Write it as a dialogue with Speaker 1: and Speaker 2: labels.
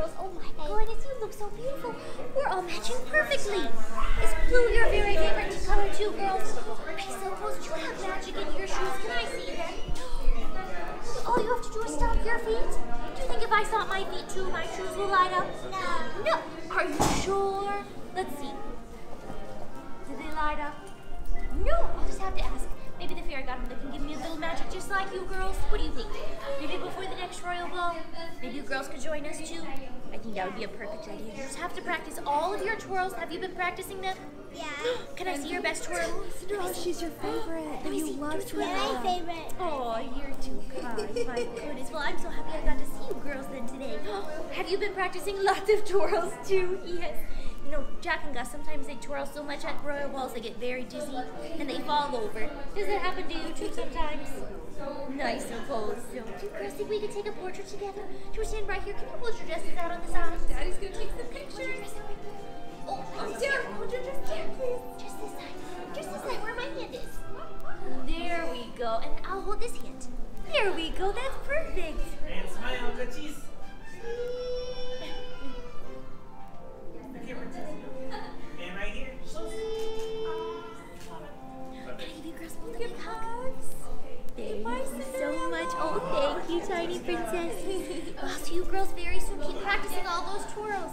Speaker 1: girls. Oh my goodness, you look so beautiful. We're all matching perfectly. Is blue your very favorite color too, girls? I suppose you have magic in your shoes. Can I see them? All you have to do is stop your feet. Do you think if I stop my feet too, my shoes will light up? No. No. Are you sure? Let's see. Do they light up? No. I'll just have to ask. Maybe the fairy godmother can give me a little magic just like you girls. What do you think? Maybe before the next royal ball, maybe you girls could join us too. I think that would be a perfect idea. You just have to practice all of your twirls. Have you been practicing them?
Speaker 2: Yeah.
Speaker 1: Can I see your best twirl?
Speaker 3: No, she's your favorite. Let you see. love twirl. My
Speaker 2: favorite.
Speaker 1: Oh, you're too kind. My goodness. Well, I'm so happy I got to see you girls then today. Have you been practicing lots of twirls too? Yes. You know, Jack and Gus, sometimes they twirl so much at royal balls they get very dizzy and they fall over. Does that happen to you too sometimes? Nice and close. Don't you think we could take a portrait together? Do you stand right here? Can you hold your dresses out on the side? Daddy's gonna take some pictures. Oh, Oh, Sarah, hold your
Speaker 3: dress oh, down, please.
Speaker 1: Just this side. Just this side where my hand is. There we go. And I'll hold this hand. There we go. That's perfect. You, tiny princess. I'll see you girls very soon. Keep practicing all those twirls.